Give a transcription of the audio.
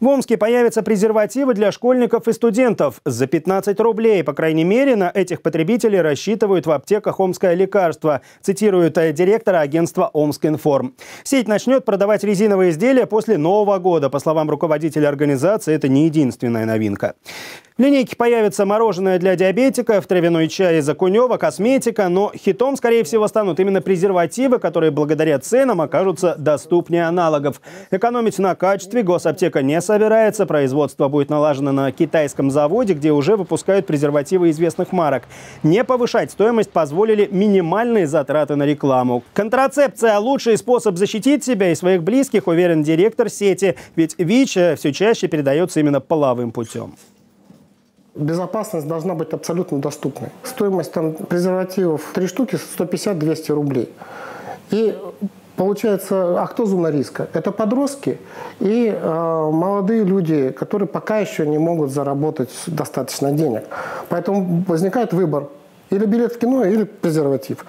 В Омске появятся презервативы для школьников и студентов за 15 рублей. По крайней мере, на этих потребителей рассчитывают в аптеках «Омское лекарство», цитирует э, директора агентства «Омскинформ». Сеть начнет продавать резиновые изделия после Нового года. По словам руководителя организации, это не единственная новинка. В линейке появится мороженое для диабетиков, травяной чай из Акунева, косметика, но хитом, скорее всего, станут именно презервативы, которые благодаря ценам окажутся доступнее аналогов. Экономить на качестве госаптека не собирается. Производство будет налажено на китайском заводе, где уже выпускают презервативы известных марок. Не повышать стоимость позволили минимальные затраты на рекламу. Контрацепция – лучший способ защитить себя и своих близких, уверен директор сети. Ведь ВИЧ все чаще передается именно половым путем безопасность должна быть абсолютно доступной. Стоимость там, презервативов три штуки 150-200 рублей. И получается, а кто зона риска? Это подростки и э, молодые люди, которые пока еще не могут заработать достаточно денег. Поэтому возникает выбор или билет в кино, или презерватив.